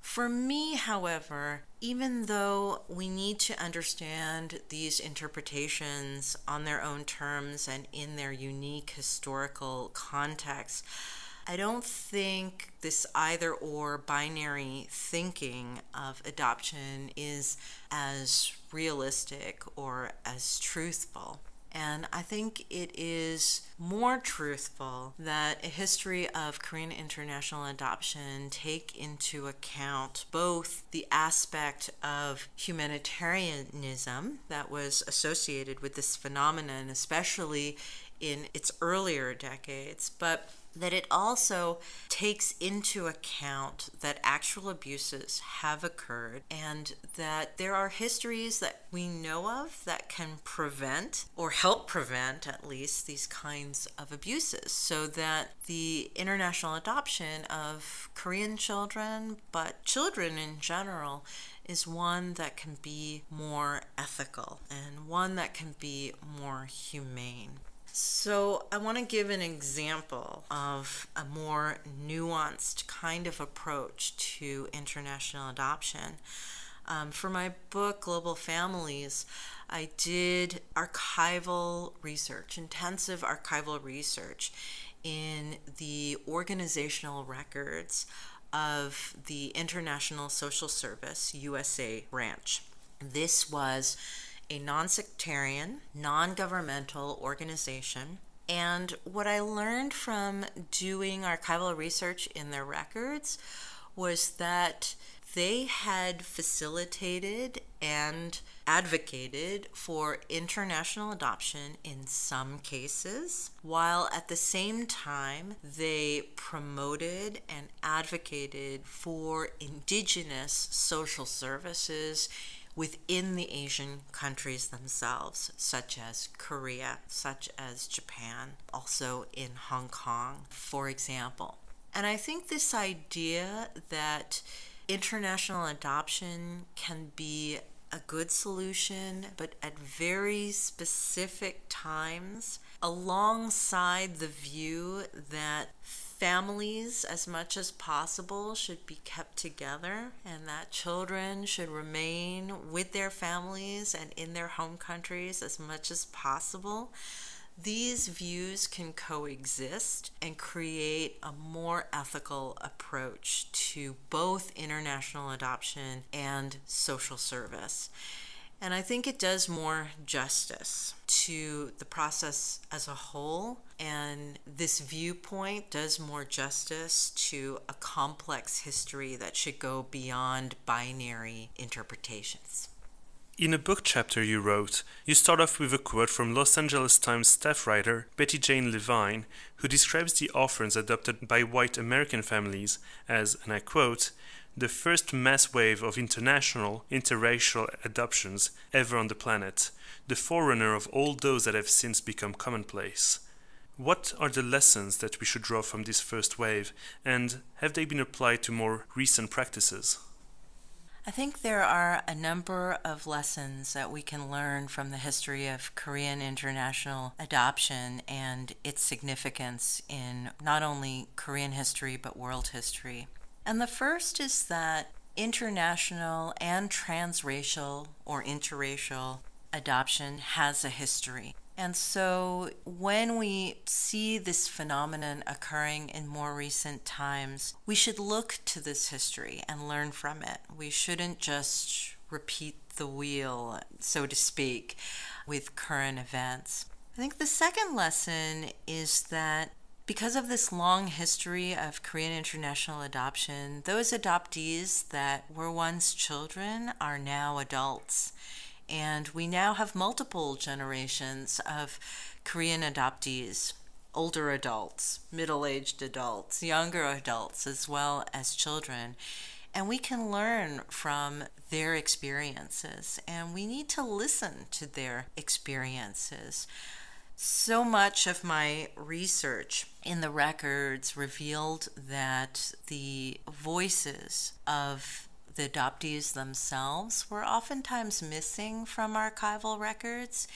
[SPEAKER 3] For me, however, even though we need to understand these interpretations on their own terms and in their unique historical context, I don't think this either or binary thinking of adoption is as realistic or as truthful. And I think it is more truthful that a history of Korean international adoption take into account both the aspect of humanitarianism that was associated with this phenomenon, especially in its earlier decades, but that it also takes into account that actual abuses have occurred and that there are histories that we know of that can prevent or help prevent at least these kinds of abuses so that the international adoption of Korean children but children in general is one that can be more ethical and one that can be more humane. So, I want to give an example of a more nuanced kind of approach to international adoption. Um, for my book, Global Families, I did archival research, intensive archival research in the organizational records of the International Social Service, USA Branch. This was a non sectarian, non governmental organization. And what I learned from doing archival research in their records was that they had facilitated and advocated for international adoption in some cases, while at the same time they promoted and advocated for indigenous social services within the Asian countries themselves, such as Korea, such as Japan, also in Hong Kong, for example. And I think this idea that international adoption can be a good solution, but at very specific times, alongside the view that families, as much as possible, should be kept together and that children should remain with their families and in their home countries as much as possible. These views can coexist and create a more ethical approach to both international adoption and social service. And I think it does more justice to the process as a whole. And this viewpoint does more justice to a complex history that should go beyond binary interpretations.
[SPEAKER 2] In a book chapter you wrote, you start off with a quote from Los Angeles Times staff writer Bettijane Levine, who describes the orphans adopted by white American families as, and I quote, the first mass wave of international, interracial adoptions ever on the planet, the forerunner of all those that have since become commonplace. What are the lessons that we should draw from this first wave, and have they been applied to more recent practices?
[SPEAKER 3] I think there are a number of lessons that we can learn from the history of Korean international adoption and its significance in not only Korean history but world history. And the first is that international and transracial or interracial adoption has a history. And so when we see this phenomenon occurring in more recent times, we should look to this history and learn from it. We shouldn't just repeat the wheel, so to speak, with current events. I think the second lesson is that because of this long history of Korean international adoption, those adoptees that were once children are now adults. And we now have multiple generations of Korean adoptees, older adults, middle aged adults, younger adults, as well as children. And we can learn from their experiences, and we need to listen to their experiences. So much of my research in the records revealed that the voices of the adoptees themselves were oftentimes missing from archival records.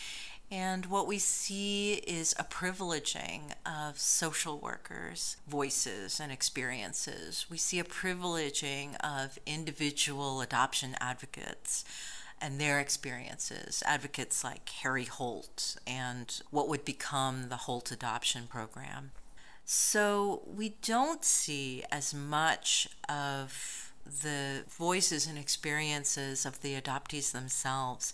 [SPEAKER 3] And what we see is a privileging of social workers' voices and experiences. We see a privileging of individual adoption advocates and their experiences, advocates like Harry Holt and what would become the Holt Adoption Program. So we don't see as much of the voices and experiences of the adoptees themselves.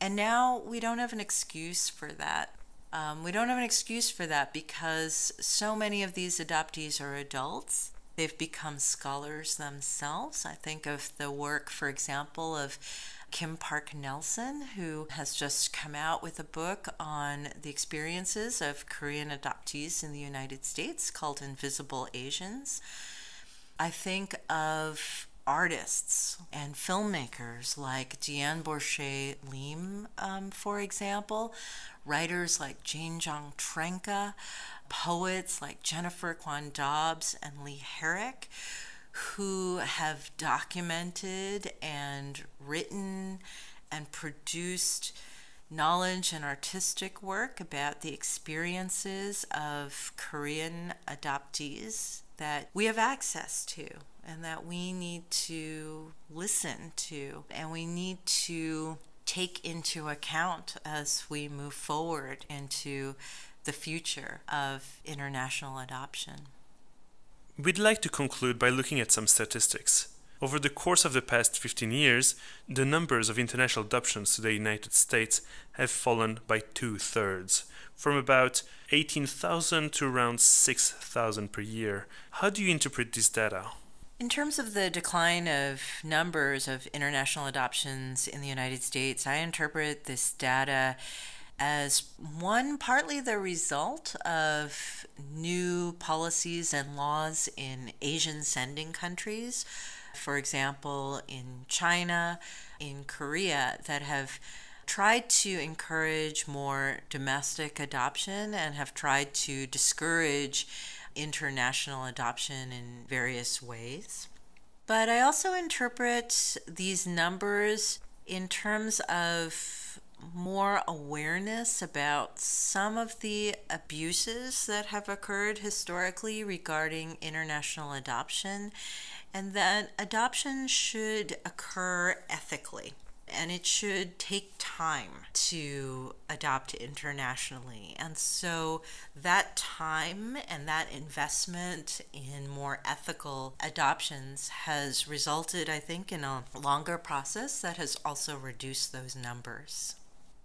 [SPEAKER 3] And now we don't have an excuse for that. Um, we don't have an excuse for that because so many of these adoptees are adults. They've become scholars themselves. I think of the work, for example, of Kim Park Nelson, who has just come out with a book on the experiences of Korean adoptees in the United States called Invisible Asians. I think of artists and filmmakers like Deann Borshay Liem, um, for example, writers like Jane Jeong Trenka, poets like Jennifer Kwon Dobbs and Lee Herrick who have documented and written and produced knowledge and artistic work about the experiences of Korean adoptees that we have access to and that we need to listen to and we need to take into account as we move forward into the future of international adoption.
[SPEAKER 2] We'd like to conclude by looking at some statistics. Over the course of the past 15 years, the numbers of international adoptions to the United States have fallen by two thirds, from about 18,000 to around 6,000 per year. How do you interpret this data?
[SPEAKER 3] In terms of the decline of numbers of international adoptions in the United States, I interpret this data as one partly the result of new policies and laws in Asian sending countries, for example, in China, in Korea, that have tried to encourage more domestic adoption and have tried to discourage international adoption in various ways. But I also interpret these numbers in terms of more awareness about some of the abuses that have occurred historically regarding international adoption, and that adoption should occur ethically. And it should take time to adopt internationally. And so that time and that investment in more ethical adoptions has resulted, I think, in a longer process that has also reduced those numbers.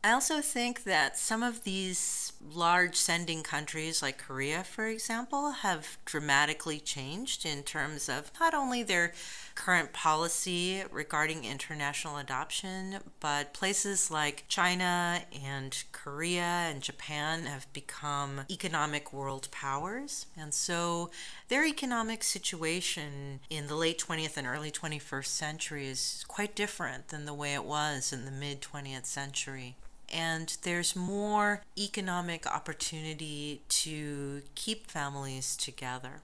[SPEAKER 3] I also think that some of these large sending countries, like Korea, for example, have dramatically changed in terms of not only their current policy regarding international adoption, but places like China and Korea and Japan have become economic world powers. And so their economic situation in the late 20th and early 21st century is quite different than the way it was in the mid 20th century and there's more economic opportunity to keep families together.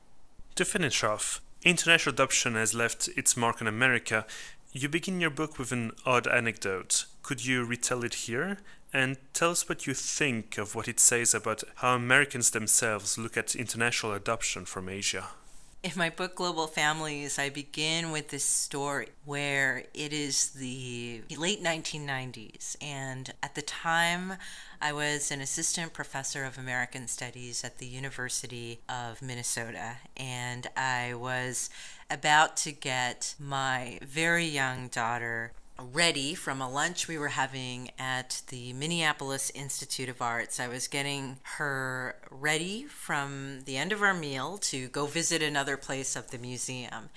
[SPEAKER 2] To finish off, international adoption has left its mark on America. You begin your book with an odd anecdote. Could you retell it here? And tell us what you think of what it says about how Americans themselves look at international adoption from Asia. *laughs*
[SPEAKER 3] In my book, Global Families, I begin with this story where it is the late 1990s. And at the time, I was an assistant professor of American Studies at the University of Minnesota. And I was about to get my very young daughter ready from a lunch we were having at the Minneapolis Institute of Arts. I was getting her ready from the end of our meal to go visit another place of the museum.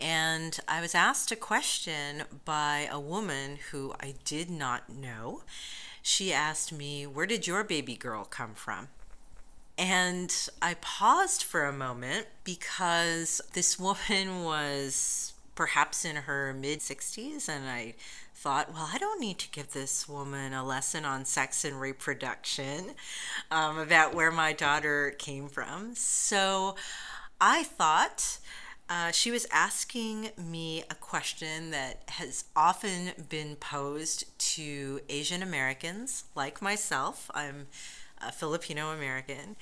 [SPEAKER 3] And I was asked a question by a woman who I did not know. She asked me, Where did your baby girl come from? And I paused for a moment because this *laughs* woman was perhaps in her mid 60s, and I thought, well, I don't need to give this woman a lesson on sex and reproduction um, about where my daughter came from. So I thought. Uh, she was asking me a question that has often been posed to Asian Americans like myself. I'm a Filipino American.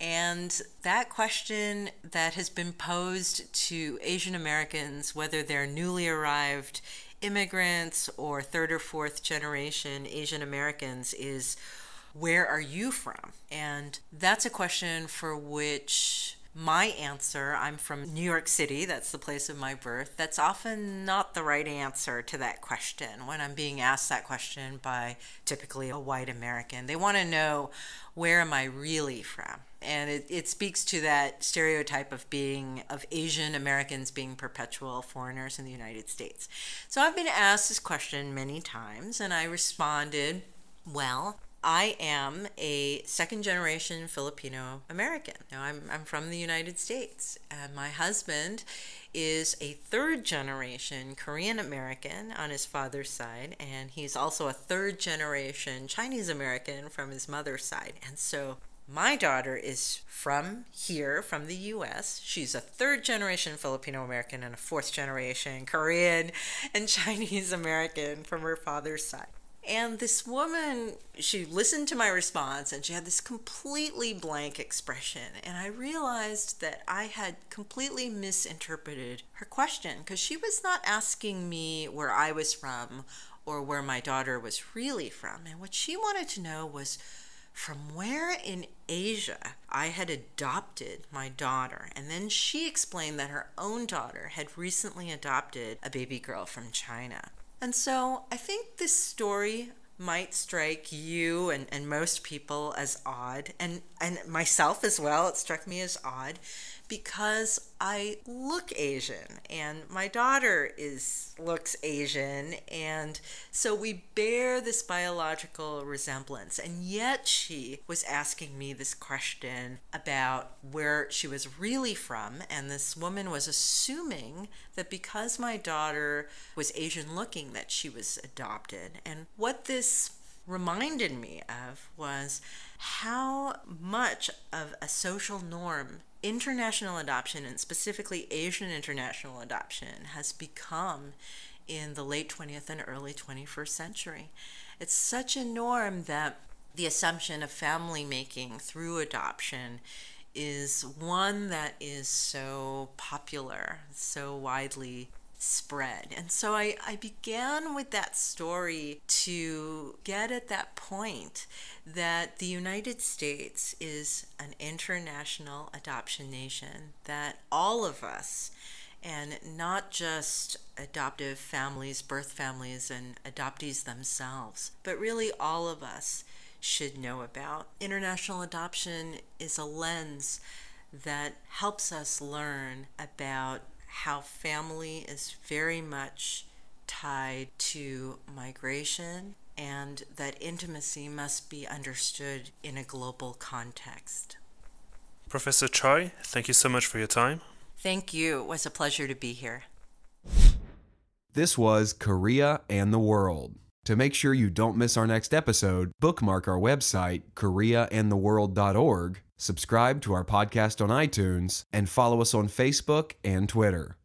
[SPEAKER 3] And that question that has been posed to Asian Americans, whether they're newly arrived immigrants or third or fourth generation Asian Americans, is where are you from? And that's a question for which my answer, I'm from New York City, that's the place of my birth, that's often not the right answer to that question when I'm being asked that question by typically a white American. They want to know, where am I really from? And it, it speaks to that stereotype of being, of Asian Americans being perpetual foreigners in the United States. So I've been asked this question many times, and I responded, well, I am a second generation Filipino American. Now, I'm, I'm from the United States, and my husband is a third generation Korean American on his father's side, and he's also a third generation Chinese American from his mother's side. And so my daughter is from here, from the US. She's a third generation Filipino American and a fourth generation Korean and *laughs* Chinese American from her father's side. And this woman, she listened to my response and she had this completely blank expression. And I realized that I had completely misinterpreted her question because she was not asking me where I was from or where my daughter was really from. And what she wanted to know was from where in Asia I had adopted my daughter. And then she explained that her own daughter had recently adopted a baby girl from China. And so I think this story might strike you and, and most people as odd, and, and myself as well. It struck me as odd because I look Asian and my daughter is looks Asian and so we bear this biological resemblance. And yet she was asking me this question about where she was really from and this woman was assuming that because my daughter was Asian looking that she was adopted. And what this reminded me of was how much of a social norm international adoption and specifically Asian international adoption has become in the late 20th and early 21st century. It's such a norm that the assumption of family making through adoption is one that is so popular, so widely spread. And so I, I began with that story to get at that point that the United States is an international adoption nation, that all of us, and not just adoptive families, birth families, and adoptees themselves, but really all of us should know about. International adoption is a lens that helps us learn about how family is very much tied to migration and that intimacy must be understood in a global context.
[SPEAKER 2] Professor Choy, thank you so much for your time.
[SPEAKER 3] Thank you. It was a pleasure to be here.
[SPEAKER 1] This was Korea and the World. To make sure you don't miss our next episode, bookmark our website, koreaandtheworld.org, subscribe to our podcast on iTunes, and follow us on Facebook and Twitter.